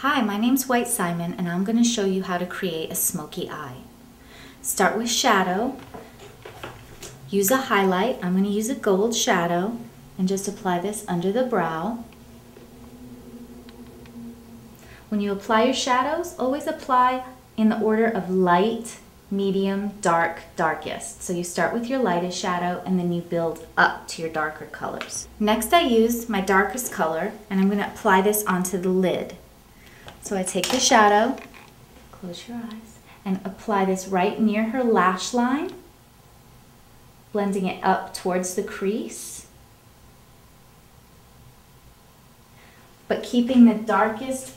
Hi, my name's White Simon and I'm going to show you how to create a smoky eye. Start with shadow. Use a highlight. I'm going to use a gold shadow and just apply this under the brow. When you apply your shadows, always apply in the order of light, medium, dark, darkest. So you start with your lightest shadow and then you build up to your darker colors. Next I use my darkest color and I'm going to apply this onto the lid. So I take the shadow, close your eyes, and apply this right near her lash line, blending it up towards the crease, but keeping the darkest,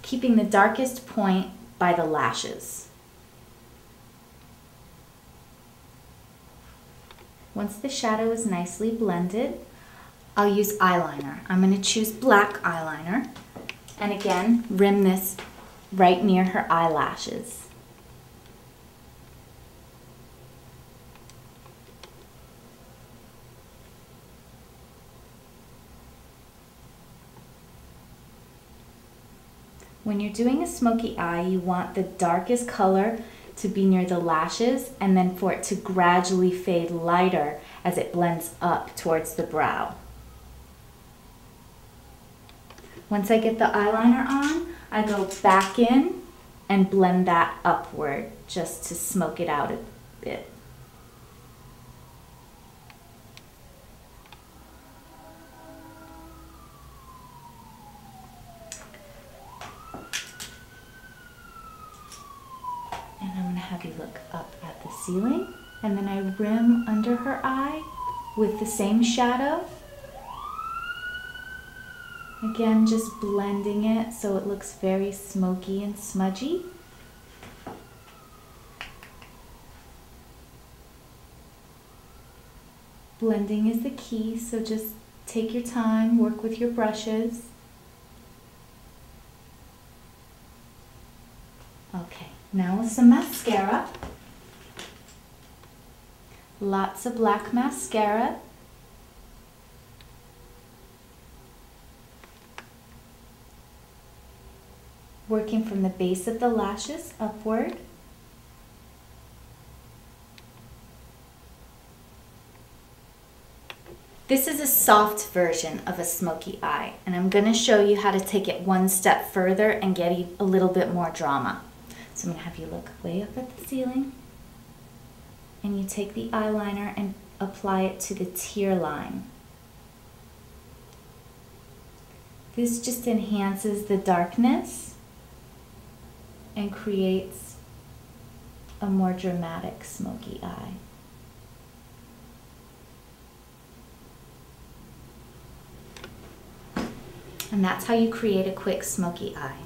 keeping the darkest point by the lashes. Once the shadow is nicely blended, I'll use eyeliner. I'm going to choose black eyeliner. And again, rim this right near her eyelashes. When you're doing a smoky eye, you want the darkest color to be near the lashes and then for it to gradually fade lighter as it blends up towards the brow. Once I get the eyeliner on, I go back in and blend that upward just to smoke it out a bit. And I'm to have you look up at the ceiling and then I rim under her eye with the same shadow Again, just blending it so it looks very smoky and smudgy. Blending is the key, so just take your time, work with your brushes. Okay, now with some mascara. Lots of black mascara. Working from the base of the lashes upward. This is a soft version of a smoky eye, and I'm going to show you how to take it one step further and get a little bit more drama. So I'm going to have you look way up at the ceiling, and you take the eyeliner and apply it to the tear line. This just enhances the darkness and creates a more dramatic smoky eye. And that's how you create a quick smoky eye.